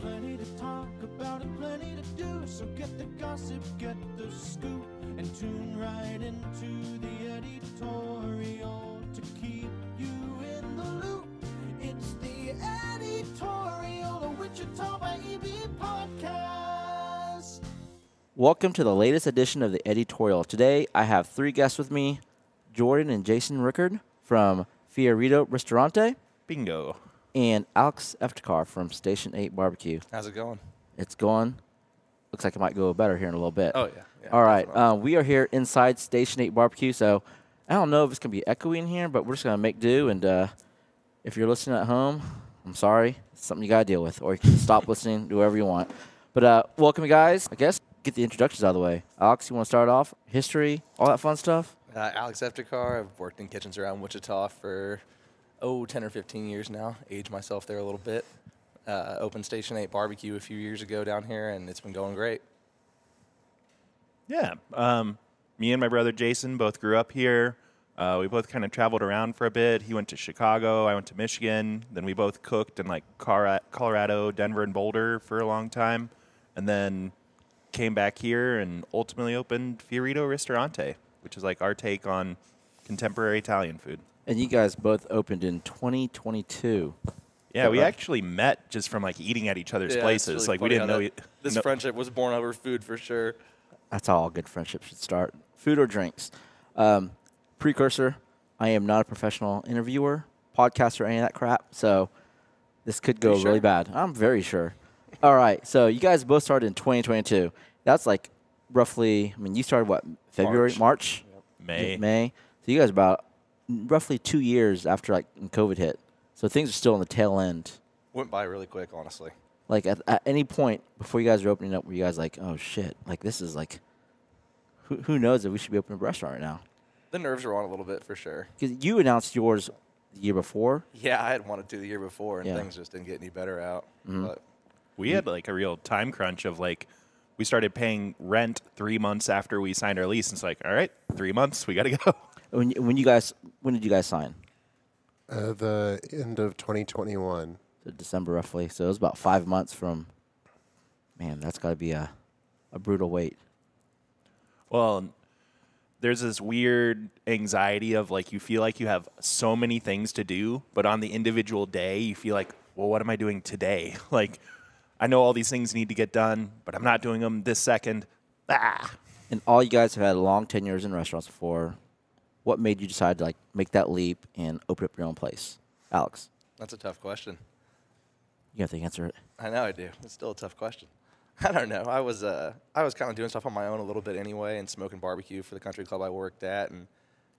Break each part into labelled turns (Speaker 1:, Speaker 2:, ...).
Speaker 1: plenty to talk about and plenty to do. So get the gossip, get the scoop, and tune right into the Eddytorial to keep you in the loop. It's the Eddytorial, a Wichita by EB podcast.
Speaker 2: Welcome to the latest edition of the Eddytorial. Today I have three guests with me Jordan and Jason Rickard from FioRito Ristorante
Speaker 3: Bingo.
Speaker 2: And Alex Eftekhar from Station 8 Barbecue.
Speaker 3: How's it going?
Speaker 2: It's going, looks like it might go better here in a little bit.
Speaker 3: Oh, yeah. yeah
Speaker 2: All right. Uh, we are here inside Station 8 Barbecue. So I don't know if it's going to be echoey in here, but we're just going to make do. And uh, if you're listening at home, I'm sorry. It's something you got to deal with. Or you can stop listening, do whatever you want. But uh, welcome, you guys. I guess get the introductions out of the way. Alex, you want to start off? History, all that fun stuff?
Speaker 3: Uh, Alex Eftekhar. I've worked in kitchens around Wichita for, oh, 10 or 15 years now. Aged myself there a little bit. Uh, opened Station 8 Barbecue a few years ago down here, and it's been going great.
Speaker 4: Yeah. Um, me and my brother Jason both grew up here. Uh, we both kind of traveled around for a bit. He went to Chicago. I went to Michigan. Then we both cooked in like Colorado, Denver, and Boulder for a long time. And then came back here and ultimately opened FioRito Ristorante, which is like our take on contemporary Italian food.
Speaker 2: And you guys both opened in 2022.
Speaker 4: Yeah, we actually met just from like eating at each other's
Speaker 3: Yeah, it's
Speaker 4: places.
Speaker 3: really
Speaker 4: like we
Speaker 3: funny
Speaker 4: didn't
Speaker 3: how
Speaker 4: know.
Speaker 3: that-
Speaker 4: e-
Speaker 3: This
Speaker 4: no-
Speaker 3: friendship was born over food for sure.
Speaker 2: That's how all good friendships should start. Food or drinks. Um, precursor. I am not a professional interviewer, podcaster, any of that crap. So this could go
Speaker 3: you
Speaker 2: really
Speaker 3: sure?
Speaker 2: bad. I'm very sure. All right. So you guys both started in 2022. That's like roughly. I mean, you started what February, March,
Speaker 4: May.
Speaker 2: May. So you guys about roughly two years after like COVID hit. So things are still on the tail end.
Speaker 3: Went by really quick, honestly.
Speaker 2: Like at, at any point before you guys were opening up, were you guys like, oh shit, like this is like, who, who knows if we should be opening a restaurant right now?
Speaker 3: The nerves were on a little bit for sure.
Speaker 2: Because you announced yours the year before.
Speaker 3: Yeah, I had wanted to the year before, and
Speaker 2: Yeah.
Speaker 3: things just didn't get any better out.
Speaker 2: Mm-hmm.
Speaker 3: But
Speaker 4: We had like a real time crunch of like, we started paying rent three months after we signed our lease. And it's like, all right, three months, we got to go.
Speaker 2: When you- when you guys when did you guys sign?
Speaker 5: Uh, the end of 2021.
Speaker 2: So December roughly. So it was about five months from. Man, that's got to be a, a brutal wait.
Speaker 4: Well, there's this weird anxiety of like, you feel like you have so many things to do, but on the individual day, you feel like, well, what am I doing today? Like, I know all these things need to get done, but I'm not doing them this second. Ah.
Speaker 2: And all you guys have had long tenures in restaurants before. What made you decide to like make that leap and open up your own place, Alex?
Speaker 3: that's a tough question.
Speaker 2: You have to answer it.
Speaker 3: I know I do. It's still a tough question. I don't know. I was uh, I was kind of doing stuff on my own a little bit anyway, and smoking barbecue for the country club I worked at, and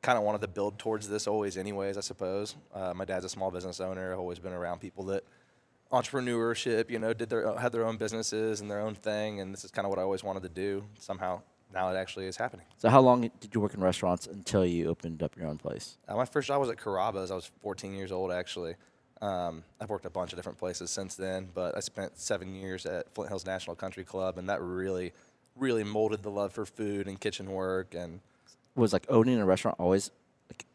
Speaker 3: kind of wanted to build towards this always, anyways. I suppose. Uh, my dad's a small business owner. I've always been around people that entrepreneurship, you know, did their had their own businesses and their own thing, and this is kind of what I always wanted to do. Somehow, now it actually is happening.
Speaker 2: So how long did you work in restaurants until you opened up your own place?
Speaker 3: Uh, my first job was at Carrabba's. I was 14 years old, actually. Um, I've worked a bunch of different places since then, but I spent seven years at Flint Hills National Country Club, and that really, really molded the love for food and kitchen work. And
Speaker 2: Was like owning a restaurant always like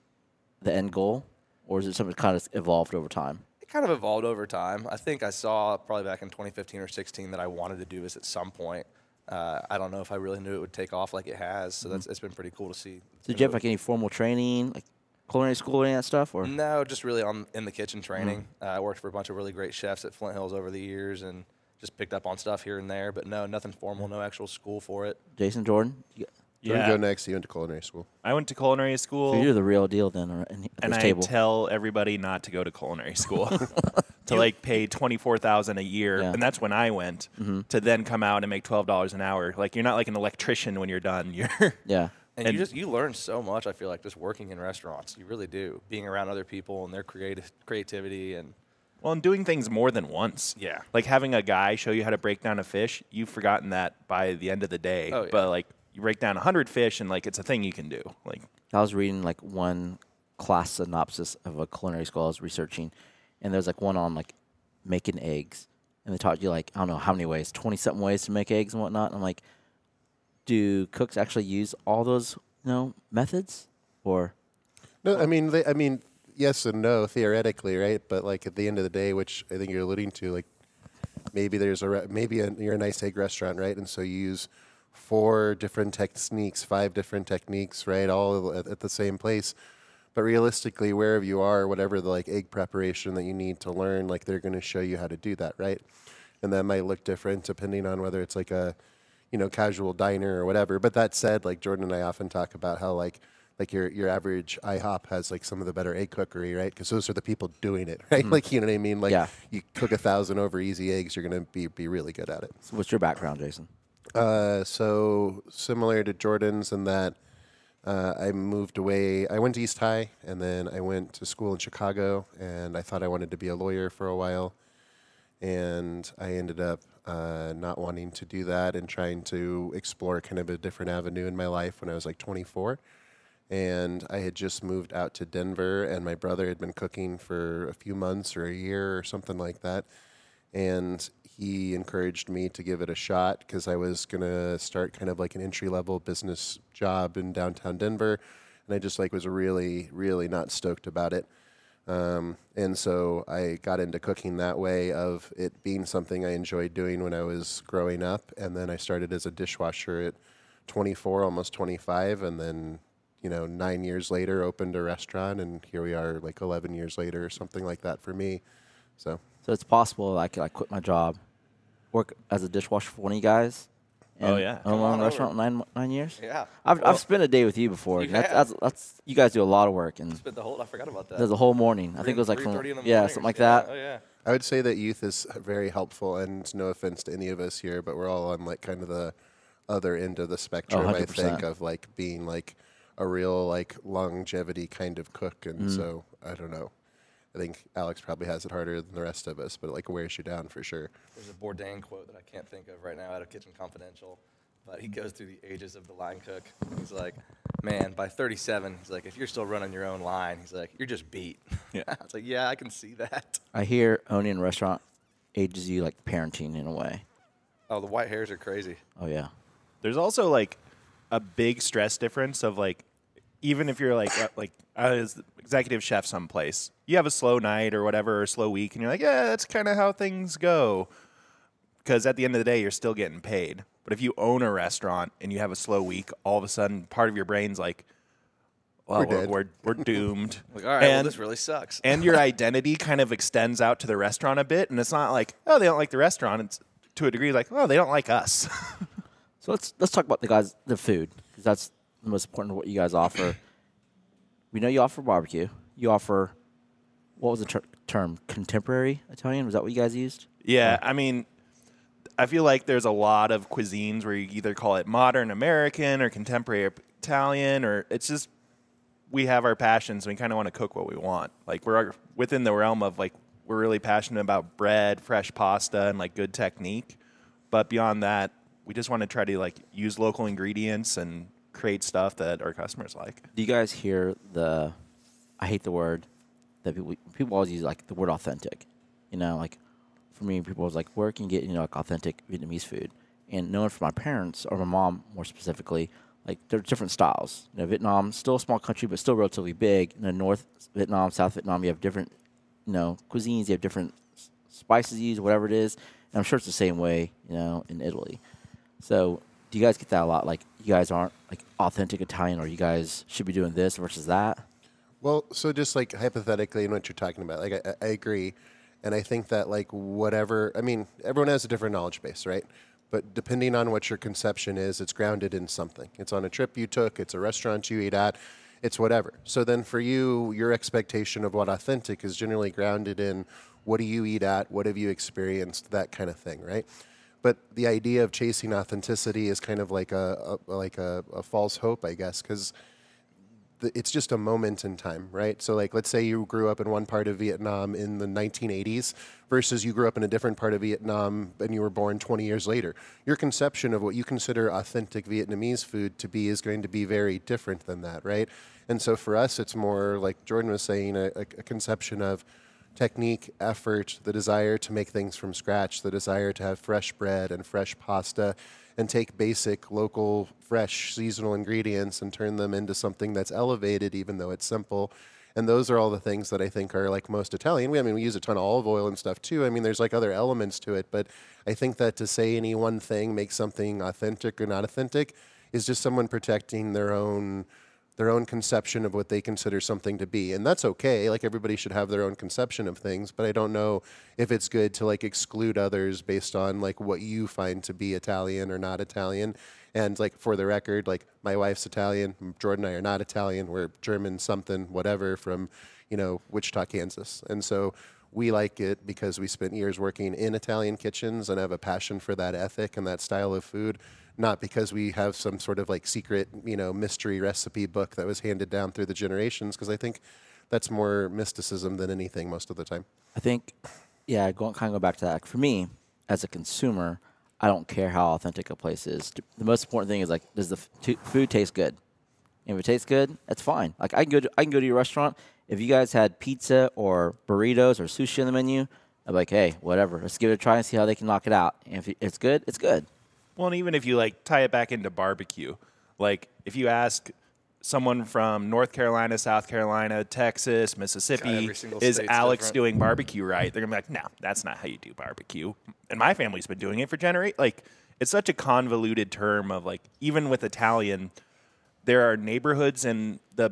Speaker 2: the end goal, or is it something that kind of evolved over time?
Speaker 3: it kind of evolved over time. I think I saw probably back in 2015 or 16 that I wanted to do this at some point. Uh, I don't know if I really knew it would take off like it has, so that's it's been pretty cool to see.
Speaker 2: Did you have like any formal training, like culinary school, or any of that stuff, or
Speaker 3: No, just really on in the kitchen training. Uh, I worked for a bunch of really great chefs at Flint Hills over the years, and just picked up on stuff here and there. But no, nothing formal, no actual school for it.
Speaker 2: Jason Jordan? You,
Speaker 5: Where did you go next? You went to culinary school.
Speaker 4: I went to culinary school.
Speaker 2: so you're the real deal then, or- at
Speaker 4: and
Speaker 2: this
Speaker 4: I
Speaker 2: table.
Speaker 4: tell everybody not to go to culinary school to like pay twenty four thousand a year,
Speaker 2: Yeah.
Speaker 4: and that's when I went mm-hmm. to then come out and make twelve dollars an hour. Like you're not like an electrician when you're done. You're
Speaker 2: yeah.
Speaker 3: And,
Speaker 4: And-
Speaker 3: you just you learn so much. I feel like just working in restaurants, you really do. Being around other people and their creative creativity and
Speaker 4: well, and doing things more than once.
Speaker 3: Yeah.
Speaker 4: like having a guy show you how to break down a fish. You've forgotten that by the end of the day.
Speaker 3: Oh, yeah.
Speaker 4: But like you break down hundred fish, and like it's a thing you can do. Like
Speaker 2: I was reading like one class synopsis of a culinary school I was researching, and there's like one on like making eggs, and they taught you like I don't know how many ways, twenty something ways to make eggs and whatnot. And I'm like, do cooks actually use all those you know methods, or
Speaker 5: No, I mean, they, I mean, yes and no theoretically, right? But like at the end of the day, which I think you're alluding to, like maybe there's a re- maybe a, you're a nice egg restaurant, right? And so you use four different techniques, five different techniques, right? All at, at the same place. But realistically, wherever you are, whatever the like egg preparation that you need to learn, like they're going to show you how to do that, right? And that might look different depending on whether it's like a, you know, casual diner or whatever. But that said, like Jordan and I often talk about how like like your your average IHOP has like some of the better egg cookery, right? Because those are the people doing it, right? Like you know what I mean? Like
Speaker 2: Yeah.
Speaker 5: you cook a thousand over easy eggs, you're gonna be be really good at it.
Speaker 2: So what's your background, Jason?
Speaker 5: Uh, so similar to Jordan's in that uh, I moved away. I went to East High, and then I went to school in Chicago, and I thought I wanted to be a lawyer for a while, and I ended up uh, not wanting to do that and trying to explore kind of a different avenue in my life when I was like 24. And I had just moved out to Denver, and my brother had been cooking for a few months or a year or something like that and he encouraged me to give it a shot because I was gonna start kind of like an entry level business job in downtown Denver, and I just like was really really not stoked about it. Um, and so I got into cooking that way of it being something I enjoyed doing when I was growing up, and then I started as a dishwasher at 24, almost 25, and then you know nine years later opened a restaurant, and here we are like 11 years later or something like that for me. So.
Speaker 2: So it's possible I could like quit my job, work as a dishwasher for one of you guys.
Speaker 4: Oh,
Speaker 2: and
Speaker 4: yeah.
Speaker 2: own
Speaker 3: Come
Speaker 2: my own
Speaker 3: on
Speaker 2: restaurant nine nine years.
Speaker 3: Yeah.
Speaker 2: I've
Speaker 3: Well,
Speaker 2: I've spent a day with you before.
Speaker 3: You
Speaker 2: that's, that's that's you guys do a lot of work and
Speaker 3: spent the whole. I forgot about that.
Speaker 2: there's a whole morning. I think it was like from
Speaker 3: in the
Speaker 2: yeah
Speaker 3: morning or
Speaker 2: something like
Speaker 3: yeah,
Speaker 2: that.
Speaker 3: Oh yeah.
Speaker 5: I would say that youth is very helpful, and no offense to any of us here, but we're all on like kind of the other end of the spectrum. I think of like being like a real like longevity kind of cook, and
Speaker 2: Mm.
Speaker 5: so I don't know. I think Alex probably has it harder than the rest of us, but it, like wears you down for sure.
Speaker 3: There's a Bourdain quote that I can't think of right now out of Kitchen Confidential, but he goes through the ages of the line cook. He's like, man, by 37, he's like, if you're still running your own line, he's like, you're just beat.
Speaker 4: Yeah.
Speaker 3: it's like, yeah, I can see that.
Speaker 2: I hear owning a restaurant ages you like parenting in a way.
Speaker 3: Oh, the white hairs are crazy.
Speaker 2: Oh yeah.
Speaker 4: There's also like a big stress difference of like even if you're like uh, like Uh, as executive chef someplace, you have a slow night or whatever or a slow week, and you're like, yeah, that's kind of how things go. Because at the end of the day, you're still getting paid. But if you own a restaurant and you have a slow week, all of a sudden, part of your brain's like, well,
Speaker 5: We're
Speaker 4: we're, we're, we're doomed.
Speaker 3: Like, all right, well,
Speaker 4: and,
Speaker 3: this really sucks.
Speaker 4: and your identity kind of extends out to the restaurant a bit, and it's not like, oh, they don't like the restaurant. It's to a degree like, oh, they don't like us.
Speaker 2: So let's let's talk about the guys the food because that's the most important of what you guys offer. We know you offer barbecue. You offer what was the ter- term contemporary Italian? Was that what you guys used?
Speaker 4: Yeah, I mean, I feel like there's a lot of cuisines where you either call it modern American or contemporary Italian, or it's just we have our passions and we kind of want to cook what we want. Like we're within the realm of like we're really passionate about bread, fresh pasta, and like good technique. But beyond that, we just want to try to like use local ingredients and create stuff that our customers like.
Speaker 2: Do you guys hear the? I hate the word that people people always use like the word authentic. You know, like for me, people was like, where can you get you know like authentic Vietnamese food? And knowing from my parents or my mom more specifically, like there's different styles. You know, Vietnam still a small country, but still relatively big. The North Vietnam, South Vietnam, you have different, you know, cuisines. You have different spices used, whatever it is. And I'm sure it's the same way, you know, in Italy. So, do you guys get that a lot? Like, you guys aren't like authentic Italian, or you guys should be doing this versus that?
Speaker 5: Well, so just like hypothetically, and what you're talking about, like I, I agree, and I think that like whatever, I mean, everyone has a different knowledge base, right? But depending on what your conception is, it's grounded in something. It's on a trip you took, it's a restaurant you eat at, it's whatever. So then for you, your expectation of what authentic is generally grounded in what do you eat at, what have you experienced, that kind of thing, right? But the idea of chasing authenticity is kind of like a, a like a, a false hope, I guess, because it's just a moment in time, right? So, like, let's say you grew up in one part of Vietnam in the 1980s versus you grew up in a different part of Vietnam and you were born 20 years later. Your conception of what you consider authentic Vietnamese food to be is going to be very different than that, right? And so, for us, it's more like Jordan was saying, a, a, a conception of technique, effort, the desire to make things from scratch, the desire to have fresh bread and fresh pasta, and take basic, local, fresh, seasonal ingredients and turn them into something that's elevated, even though it's simple. And those are all the things that I think are like most Italian. We, I mean, we use a ton of olive oil and stuff too. I mean, there's like other elements to it, but I think that to say any one thing makes something authentic or not authentic is just someone protecting their own their own conception of what they consider something to be. And that's okay like everybody should have their own conception of things but i don't know if it's good to like exclude others based on like what you find to be italian or not italian. And like for the record like my wife's italian jordan and i are not italian we're german something whatever from you know wichita kansas. And so we like it because we spent years working in Italian kitchens and have a passion for that ethic and that style of food, not because we have some sort of like secret, you know, mystery recipe book that was handed down through the generations, because I think that's more mysticism than anything most of the time.
Speaker 2: I think, yeah, going kind of go back to that. For me, as a consumer, I don't care how authentic a place is. The most important thing is like, does the food taste good? And if it tastes good, that's fine. Like I can go, to, I can go to your restaurant. If you guys had pizza or burritos or sushi on the menu, I'm like, hey, whatever. Let's give it a try and see how they can knock it out. And if it's good, it's good.
Speaker 4: Well, and even if you like tie it back into barbecue, like if you ask someone from North Carolina, South Carolina, Texas, Mississippi, is Alex
Speaker 3: different.
Speaker 4: doing barbecue right? They're gonna be like, no, that's not how you do barbecue. And my family's been doing it for generate. Like, it's such a convoluted term of like, even with Italian, there are neighborhoods in the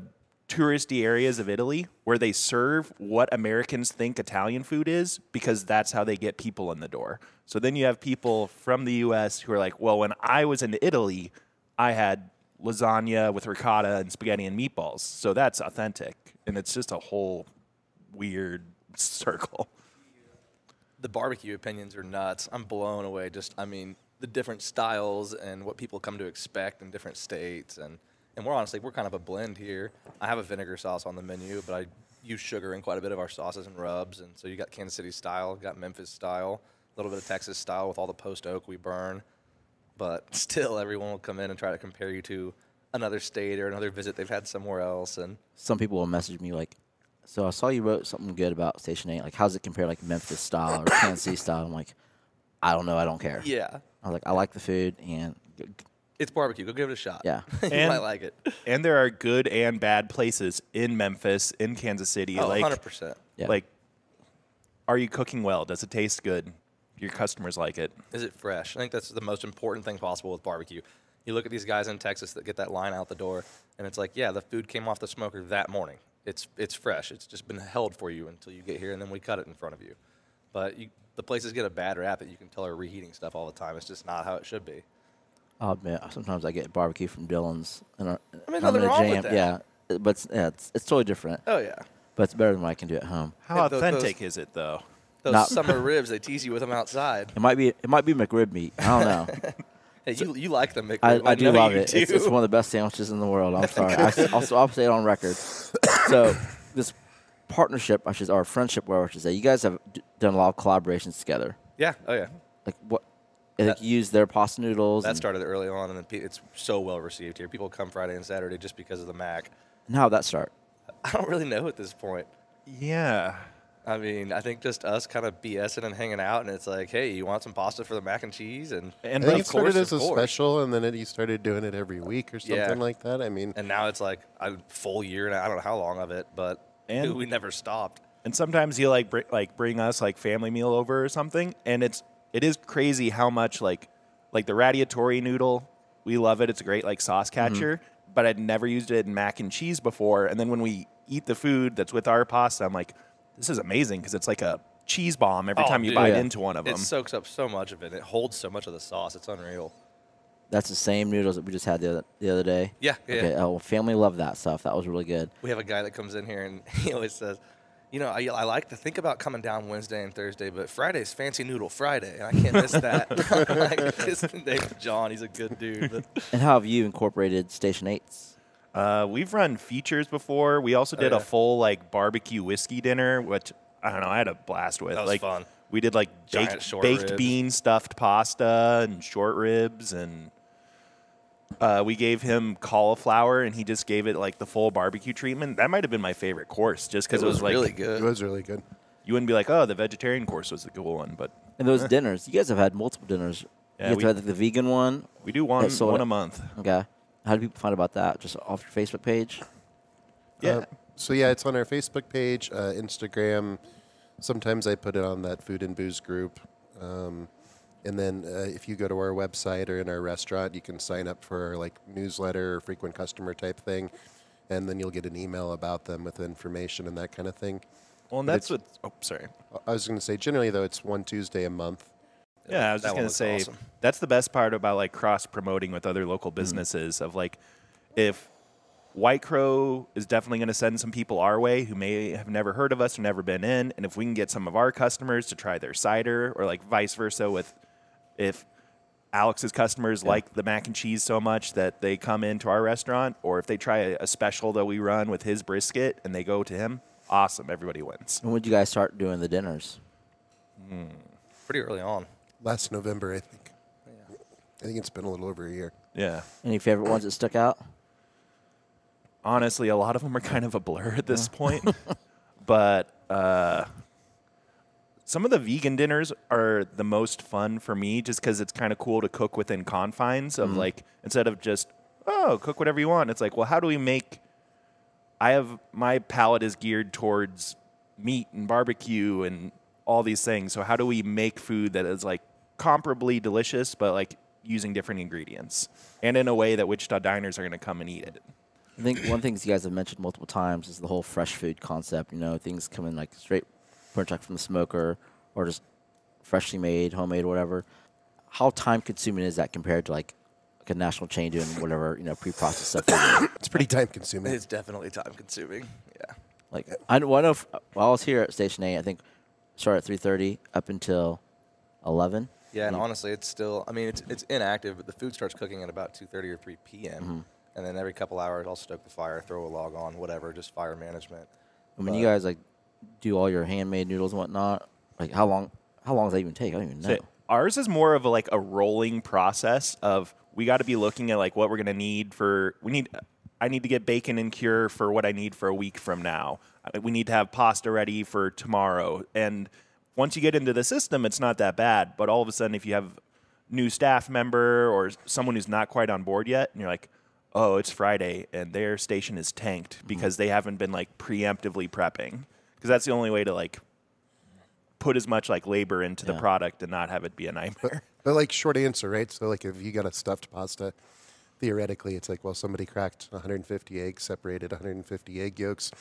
Speaker 4: touristy areas of Italy where they serve what Americans think Italian food is because that's how they get people in the door. So then you have people from the US who are like, well, when I was in Italy, I had lasagna with ricotta and spaghetti and meatballs. So that's authentic. And it's just a whole weird circle.
Speaker 3: the barbecue opinions are nuts. I'm blown away. Just, I mean, the different styles and what people come to expect in different states, and and we're honestly we're kind of a blend here. I have a vinegar sauce on the menu, but I use sugar in quite a bit of our sauces and rubs, and so you got Kansas City style, got Memphis style, a little bit of Texas style with all the post oak we burn, but still everyone will come in and try to compare you to another state or another visit they've had somewhere else, and
Speaker 2: Some people will message me like, so I saw you wrote something good about Station 8. Like, how's it compare like Memphis style or Kansas City style? I'm like, I don't know. I don't care.
Speaker 3: yeah,
Speaker 2: I was like, I like the food and
Speaker 3: it's barbecue. Go give it a shot.
Speaker 2: Yeah.
Speaker 3: you
Speaker 4: And-
Speaker 3: might like it.
Speaker 4: And there are good and bad places in Memphis, in Kansas City.
Speaker 3: Oh,
Speaker 4: like,
Speaker 3: 100%.
Speaker 2: Yeah.
Speaker 4: like, are you cooking well? Does it taste good? Your customers like it.
Speaker 3: Is it fresh? I think that's the most important thing possible with barbecue. You look at these guys in Texas that get that line out the door, and it's like, yeah, the food came off the smoker that morning. It's it's fresh. It's just been held for you until you get here, and then we cut it in front of you. But you, the places get a bad rap that you can tell are reheating stuff all the time. It's just not how it should be.
Speaker 2: Oh, I'll admit, sometimes I get barbecue from Dillons. And I
Speaker 3: mean,
Speaker 2: I'm in
Speaker 3: nothing
Speaker 2: a
Speaker 3: wrong
Speaker 2: jam.
Speaker 3: with that.
Speaker 2: Yeah, but it's, yeah, it's, it's totally different.
Speaker 3: Oh yeah,
Speaker 2: But it's better than what I can do at home.
Speaker 4: How
Speaker 3: Hey, tho- those-
Speaker 4: authentic is it, though?
Speaker 3: those
Speaker 2: Not-
Speaker 3: summer ribs they tease you with them outside.
Speaker 2: It might be it might be McRib meat. I don't know.
Speaker 3: Hey, you you like them, McRib?
Speaker 2: I, I do
Speaker 3: know
Speaker 2: love
Speaker 3: you
Speaker 2: it. It's,
Speaker 3: do.
Speaker 2: it's one of the best sandwiches in the world. I'm sorry. I, also, I'll say it on record. So this partnership, I should, or friendship, where I should say, you guys have d- done a lot of collaborations together.
Speaker 3: yeah. Oh yeah.
Speaker 2: Like what? I think use their pasta noodles.
Speaker 3: That
Speaker 2: and,
Speaker 3: started early on, and then it's so well received here. People come Friday and Saturday just because of the mac.
Speaker 2: and how did that start?
Speaker 3: I don't really know at this point.
Speaker 4: Yeah.
Speaker 3: I mean, I think just us kind of BSing and hanging out, and it's like, hey, you want some pasta for the mac and cheese? And
Speaker 4: And
Speaker 5: I think
Speaker 4: but
Speaker 5: it
Speaker 3: of course,
Speaker 5: started as a
Speaker 3: course.
Speaker 5: special, and then it, you started doing it every week or something
Speaker 3: Yeah.
Speaker 5: like that. I mean,
Speaker 3: and now it's like a full year, and I don't know how long of it, but
Speaker 4: And-
Speaker 3: we never stopped.
Speaker 4: And sometimes you like br- like bring us like family meal over or something, and it's it is crazy how much like like the radiatori noodle. We love it. It's a great like sauce
Speaker 3: Mm-hmm.
Speaker 4: catcher, but I'd never used it in mac and cheese before. And then when we eat the food that's with our pasta, I'm like, this is amazing because it's like a cheese bomb every
Speaker 3: Oh,
Speaker 4: time you
Speaker 3: dude.
Speaker 4: bite
Speaker 2: Yeah.
Speaker 4: into one of them.
Speaker 3: It soaks up so much of it. It holds so much of the sauce. It's unreal.
Speaker 2: That's the same noodles that we just had the other, the other day.
Speaker 3: Yeah, yeah.
Speaker 2: Okay. Oh, family loved that stuff. That was really good.
Speaker 3: We have a guy that comes in here, and he always says, you know, I, I like to think about coming down Wednesday and Thursday, but Friday's Fancy Noodle Friday, and I can't miss that. like, his name's John. He's a good dude. But
Speaker 2: And how have you incorporated Station Eights?
Speaker 4: Uh, we've run features before. We also did
Speaker 3: Oh,
Speaker 4: a full like barbecue whiskey dinner, which I don't know. I had a blast with.
Speaker 3: That was
Speaker 4: like,
Speaker 3: fun.
Speaker 4: We did like
Speaker 3: Giant
Speaker 4: baked, baked bean stuffed pasta and short ribs, and uh, we gave him cauliflower, and he just gave it like the full barbecue treatment. That might have been my favorite course, just because
Speaker 3: it
Speaker 4: it,
Speaker 3: was
Speaker 4: like
Speaker 3: really good.
Speaker 5: it was really good.
Speaker 4: you wouldn't be like, oh, the vegetarian course was the cool one, but
Speaker 2: And those dinners, you guys have had multiple dinners.
Speaker 4: Yeah,
Speaker 2: you
Speaker 4: we-
Speaker 2: guys have had the vegan one.
Speaker 4: we do one one
Speaker 2: it.
Speaker 4: a month.
Speaker 2: Okay. How do people find about that? Just off your Facebook page?
Speaker 4: Yeah,
Speaker 5: Uh, so yeah, it's on our Facebook page, uh, Instagram. Sometimes I put it on that food and booze group. Um, and then uh, if you go to our website or in our restaurant, you can sign up for our like newsletter or frequent customer type thing, and then you'll get an email about them with information and that kind of thing.
Speaker 4: Well, and
Speaker 5: But
Speaker 4: that's what. Oh, sorry.
Speaker 5: I was going to say generally though it's one Tuesday a month.
Speaker 4: Yeah, I was
Speaker 3: that
Speaker 4: just gonna say
Speaker 3: awesome.
Speaker 4: that's the best part about like cross promoting with other local businesses. Of like, if White Crow is definitely going to send some people our way who may have never heard of us or never been in, and if we can get some of our customers to try their cider, or like vice versa, with if Alex's customers like the mac and cheese so much that they come into our restaurant, or if they try a, a special that we run with his brisket and they go to him, awesome, everybody wins.
Speaker 2: When would you guys start doing the dinners?
Speaker 3: Pretty early on.
Speaker 5: Last November, I think. I think it's been a little over a year.
Speaker 4: Yeah.
Speaker 2: Any favorite ones that stuck out?
Speaker 4: honestly, a lot of them are kind of a blur at this point. but uh, some of the vegan dinners are the most fun for me just because it's kind of cool to cook within confines of mm-hmm. like, instead of just, oh, cook whatever you want. It's like, well, how do we make. I have my palate is geared towards meat and barbecue and all these things. So, how do we make food that is like comparably delicious, but like using different ingredients and in a way that Wichita diners are going to come and eat it?
Speaker 2: I think one of the things you guys have mentioned multiple times is the whole fresh food concept. You know, things coming like straight, pretty much like from the smoker or just freshly made, homemade, whatever. How time consuming is that compared to like, like a national chain doing whatever you know pre-processed stuff?
Speaker 5: It's pretty time consuming.
Speaker 3: It's definitely time consuming. Yeah.
Speaker 2: like I know, well, I know if, while I was here at Station Eight, I think started at three thirty up until eleven.
Speaker 3: Yeah, and honestly, it's still. I mean, it's it's inactive, but the food starts cooking at about two thirty or three p.m.
Speaker 2: Mm-hmm.
Speaker 3: And then every couple hours, I'll stoke the fire, throw a log on, whatever, just fire management.
Speaker 2: I mean, you guys like do all your handmade noodles and whatnot. Like how long? How long does that even take? I don't even know.
Speaker 4: So ours is more of a, like a rolling process of we got to be looking at like what we're gonna need for we need I need to get bacon and cure for what I need for a week from now. Uh, We need to have pasta ready for tomorrow. And once you get into the system, it's not that bad. But all of a sudden, if you have new staff member or someone who's not quite on board yet, and you're like, oh, it's Friday and their station is tanked because they haven't been like preemptively prepping. Because that's the only way to like put as much like labor into the
Speaker 2: Yeah.
Speaker 4: product and not have it be a nightmare.
Speaker 5: But like short answer, right? So like if you got a stuffed pasta, theoretically it's like well somebody cracked 150 eggs, separated 150 egg yolks,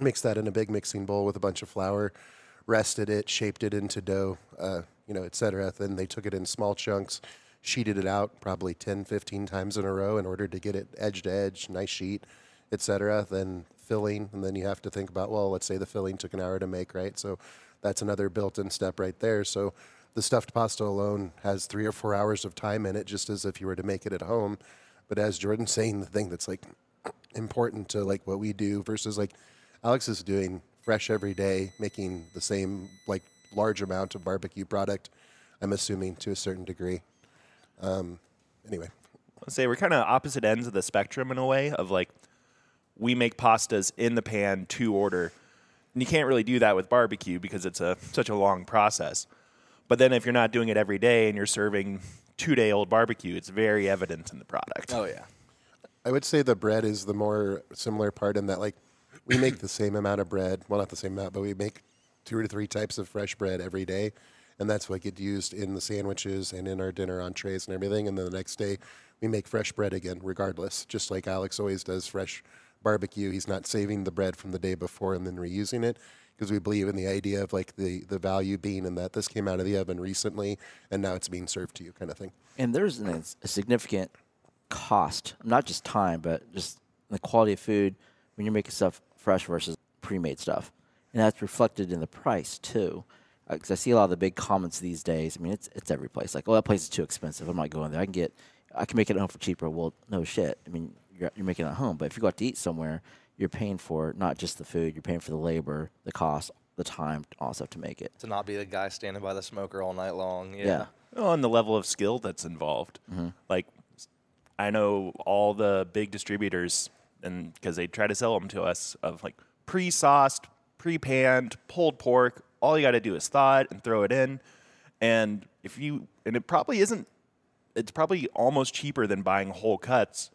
Speaker 5: mixed that in a big mixing bowl with a bunch of flour, rested it, shaped it into dough, uh, you know, etc. Then they took it in small chunks, sheeted it out probably 10, 15 times in a row in order to get it edge to edge, nice sheet, etc. Then filling, and then you have to think about well, let's say the filling took an hour to make, right? So that's another built-in step right there. So the stuffed pasta alone has three or four hours of time in it, just as if you were to make it at home. But as Jordan's saying, the thing that's like important to like what we do versus like Alex is doing fresh every day, making the same like large amount of barbecue product. I'm assuming to a certain degree. Um, anyway,
Speaker 4: Let's say we're kind of opposite ends of the spectrum in a way of like we make pastas in the pan to order. And you can't really do that with barbecue because it's a such a long process. But then if you're not doing it every day and you're serving two day old barbecue, it's very evident in the product.
Speaker 3: Oh yeah.
Speaker 5: I would say the bread is the more similar part in that like we make the same amount of bread. Well, not the same amount, but we make two or three types of fresh bread every day, and that's what gets used in the sandwiches and in our dinner entrees and everything. And then the next day, we make fresh bread again, regardless. Just like Alex always does fresh barbecue. He's not saving the bread from the day before and then reusing it because we believe in the idea of like the the value being in that this came out of the oven recently and now it's being served to you, kind of thing.
Speaker 2: And there's an, a significant cost, not just time, but just the quality of food when you're making stuff fresh versus pre-made stuff, and that's reflected in the price too. Uh, because I see a lot of the big comments these days. I mean, it's it's every place. Like, oh, that place is too expensive. I'm not going there. I can get, I can make it home for cheaper. Well, no shit. I mean, you're you're making it at home, but if you go out to eat somewhere, you're paying for not just the food. You're paying for the labor, the cost, the time, all that stuff to make it.
Speaker 3: To not be the guy standing by the smoker all night long. Yeah.
Speaker 2: Yeah.
Speaker 4: Well, and the level of skill that's involved. Mm-hmm. Like, I know all the big distributors, and because they try to sell them to us, of like pre-sauced, pre-panned, pulled pork. All you got to do is thaw it and throw it in, and if you and it probably isn't. It's probably almost cheaper than buying whole cuts,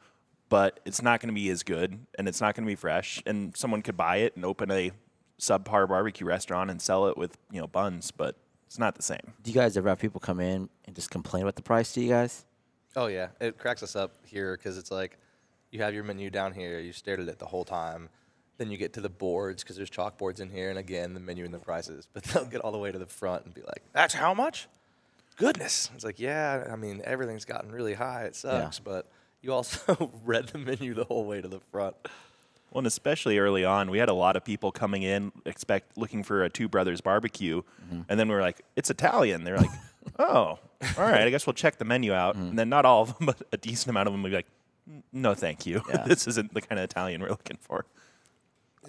Speaker 4: but it's not going to be as good and it's not going to be fresh. And someone could buy it and open a subpar barbecue restaurant and sell it with you know buns, but it's not the same.
Speaker 2: Do you guys ever have people come in and just complain about the price to you guys?
Speaker 3: Oh yeah, it cracks us up here because it's like you have your menu down here, you stared at it the whole time. Then you get to the boards because there's chalkboards in here, and again the menu and the prices. But they'll get all the way to the front and be like, "That's how much? Goodness!" It's like, yeah, I mean everything's gotten really high. It sucks, but you also read the menu the whole way to the front.
Speaker 4: Well, and especially early on, we had a lot of people coming in expect looking for a Two Brothers barbecue, mm-hmm. and then we were like, "It's Italian." They're like, "Oh, all right. I guess we'll check the menu out." Mm-hmm. And then not all of them, but a decent amount of them would be like, "No, thank you.
Speaker 2: Yeah.
Speaker 4: this isn't the kind of Italian we're looking for."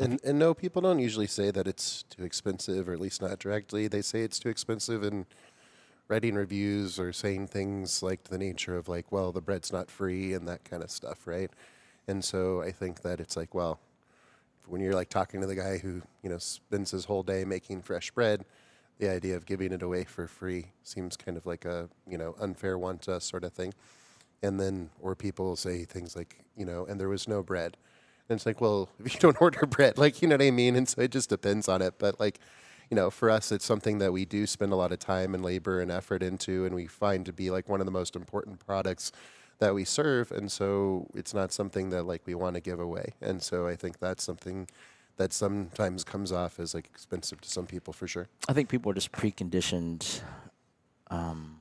Speaker 5: And and no, people don't usually say that it's too expensive, or at least not directly. They say it's too expensive in writing reviews or saying things like the nature of like, well, the bread's not free and that kind of stuff, right? And so I think that it's like, well, when you're like talking to the guy who you know spends his whole day making fresh bread, the idea of giving it away for free seems kind of like a you know unfair one to us sort of thing. And then or people say things like you know, and there was no bread. And it's like, well, if you don't order bread, like, you know what I mean? And so it just depends on it. But, like, you know, for us, it's something that we do spend a lot of time and labor and effort into, and we find to be like one of the most important products that we serve. And so it's not something that, like, we want to give away. And so I think that's something that sometimes comes off as, like, expensive to some people for sure.
Speaker 2: I think people are just preconditioned, um,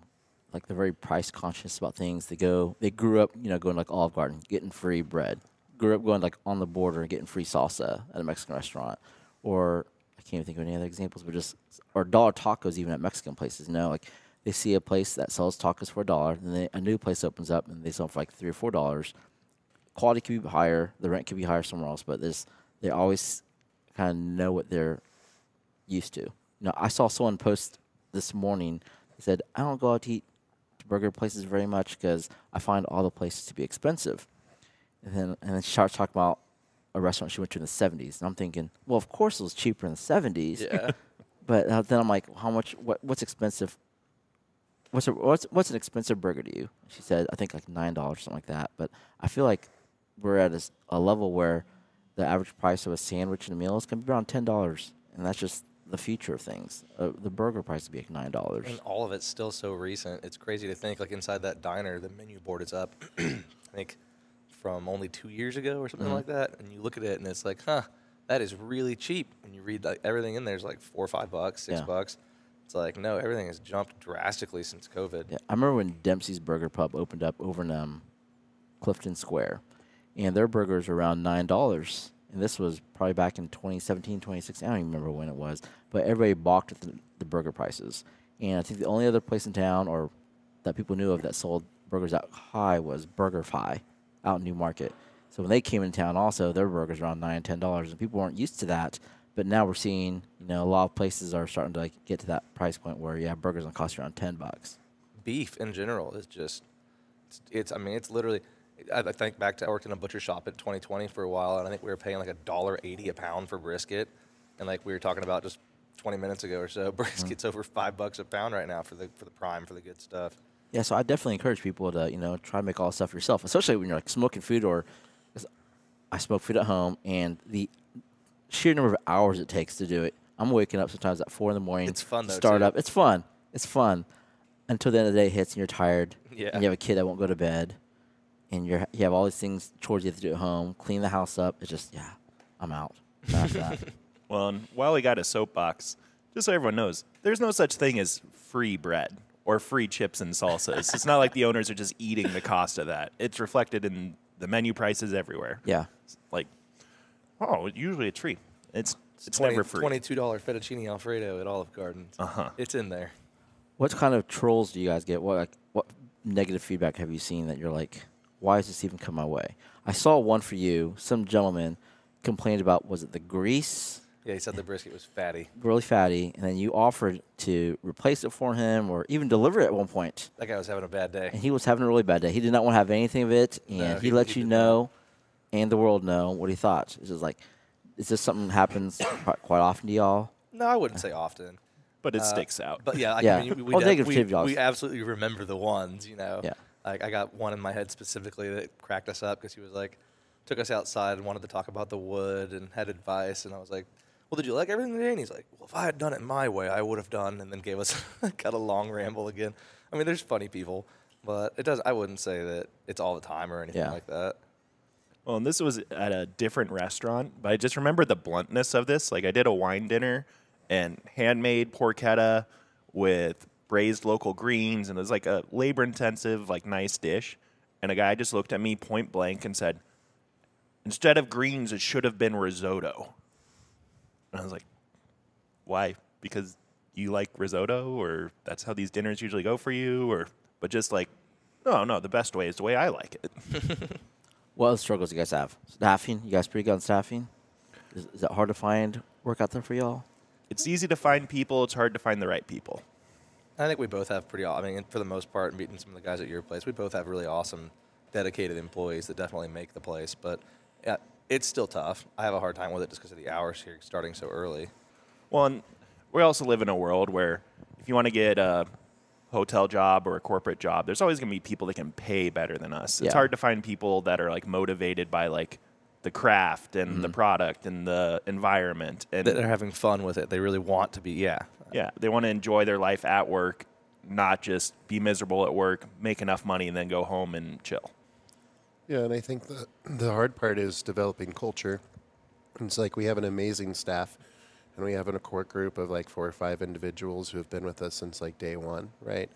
Speaker 2: like they're very price conscious about things. They go, they grew up, you know, going like Olive Garden, getting free bread. Grew up going like on the border getting free salsa at a Mexican restaurant, or I can't even think of any other examples, but just or dollar tacos even at Mexican places. No, like they see a place that sells tacos for a dollar, and then a new place opens up and they sell for like three or four dollars. Quality could be higher, the rent could be higher somewhere else, but there's they always kind of know what they're used to. You know, I saw someone post this morning. He said, "I don't go out to eat to burger places very much because I find all the places to be expensive." And then and then she starts talking about a restaurant she went to in the '70s, and I'm thinking, well, of course it was cheaper in the '70s.
Speaker 3: Yeah.
Speaker 2: But uh, then I'm like, how much? What, what's expensive? What's a, what's what's an expensive burger to you? She said, I think like nine dollars, or something like that. But I feel like we're at a level where the average price of a sandwich and a meal is going to be around ten dollars, and that's just the future of things. Uh, the burger price would be like nine dollars.
Speaker 3: And all of it's still so recent. It's crazy to think like inside that diner, the menu board is up. I think from only two years ago or something
Speaker 2: Mhm.
Speaker 3: like that. And you look at it and it's like, huh, that is really cheap. And you read like everything in there is like four or five bucks, six
Speaker 2: Yeah.
Speaker 3: bucks. It's like no, everything has jumped drastically since COVID.
Speaker 2: Yeah, I remember when Dempsey's Burger Pub opened up over in um, Clifton Square, and their burgers were around nine dollars. And this was probably back in 2017, 2016. I don't even remember when it was, but everybody balked at the, the burger prices. And I think the only other place in town, or that people knew of, that sold burgers that high was BurgerFi out in New Market. So when they came in town, also their burgers around nine, ten dollars, and people weren't used to that. But now we're seeing, you know, a lot of places are starting to like get to that price point where yeah, burgers gonna cost you around ten bucks.
Speaker 3: beef in general is just it's, it's I mean it's literally I, think back to I worked in a butcher shop in 2020 for a while and I think we were paying like a dollar eighty a pound for brisket and like we were talking about just 20 minutes ago or so brisket's mm-hmm. over five bucks a pound right now for the for the prime for the good stuff
Speaker 2: Yeah, so I definitely encourage people to you know try to make all the stuff yourself, especially when you're like smoking food or I smoke food at home, and the sheer number of hours it takes to do it. I'm waking up sometimes at four in the morning.
Speaker 3: It's fun, though,
Speaker 2: Start
Speaker 3: too.
Speaker 2: up. It's fun. It's fun until the end of the day hits and you're tired.
Speaker 3: Yeah.
Speaker 2: And you have a kid that won't go to bed, and you're you have all these things chores you have to do at home. Clean the house up. It's just yeah, I'm out.
Speaker 4: Well, and while we got a soapbox, just so everyone knows, there's no such thing as free bread or free chips and salsas. it's not like the owners are just eating the cost of that. It's reflected in the menu prices everywhere.
Speaker 2: Yeah.
Speaker 4: Like, oh, usually a treat. It's it's
Speaker 3: 20
Speaker 4: never free.
Speaker 3: $22 fettuccine alfredo at Olive Garden
Speaker 4: Uh-huh.
Speaker 3: it's in there
Speaker 2: What kind of trolls do you guys get? What like what negative feedback have you seen that you're like, why is this even come my way? I saw one for you. Some gentleman complained about was it the grease,
Speaker 3: yeah he said the brisket was fatty
Speaker 2: really fatty, and then you offered to replace it for him or even deliver it at one point.
Speaker 3: that guy was having a bad day
Speaker 2: And he was having a really bad day. He did not want to have anything of it, and
Speaker 3: No,
Speaker 2: he,
Speaker 3: he-
Speaker 2: let
Speaker 3: he
Speaker 2: you
Speaker 3: did not.
Speaker 2: know and the world know what he thought. It's just like, is this something that happens quite quite often to y'all?
Speaker 3: no I wouldn't say often
Speaker 4: but it
Speaker 3: Uh,
Speaker 4: sticks out.
Speaker 3: But yeah, I
Speaker 2: Yeah.
Speaker 3: mean, we,
Speaker 2: Oh,
Speaker 3: def-
Speaker 2: negative
Speaker 3: we,
Speaker 2: feedback.
Speaker 3: we absolutely remember the ones, you know.
Speaker 2: Yeah.
Speaker 3: Like I got one in my head specifically that cracked us up because he was like, took us outside and wanted to talk about the wood and had advice, and I was like, "Well, did you like everything today?" And he's like, "Well, if I had done it my way, I would have done." And then gave us got a long ramble again. I mean, there's funny people, but it does. I wouldn't say that it's all the time or anything
Speaker 2: Yeah.
Speaker 3: like that.
Speaker 4: Well, and this was at a different restaurant, but I just remember the bluntness of this. Like I did a wine dinner and handmade porchetta with braised local greens, and it was like a labor intensive, like nice dish. And a guy just looked at me point blank and said, "Instead of greens, it should have been risotto." And I was like, "Why? Because you like risotto, or that's how these dinners usually go for you, or?" But just like, no, no, the best way is the way I like it.
Speaker 2: What other struggles you guys have? Staffing? You guys pretty good on staffing? Is, is it hard to find work out there for y'all?
Speaker 4: it's easy to find people. It's hard to find the right people.
Speaker 3: I think we both have pretty. I mean, for the most part, meeting some of the guys at your place, we both have really awesome, dedicated employees that definitely make the place. But yeah, it's still tough. I have a hard time with it just because of the hours here starting so early.
Speaker 4: Well, and we also live in a world where if you want to get a hotel job or a corporate job, there's always going to be people that can pay better than us. It's hard to find people that are like motivated by like the craft and the mm-hmm. product and the environment and
Speaker 3: That they're having fun with it. They really want to be. Yeah.
Speaker 4: yeah, they want to enjoy their life at work, not just be miserable at work, make enough money and then go home and chill.
Speaker 5: Yeah, and I think the the hard part is developing culture. It's like we have an amazing staff, and we have a core group of like four or five individuals who have been with us since like day one, right?